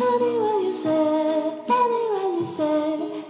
Honey, when you say, honey, when you say.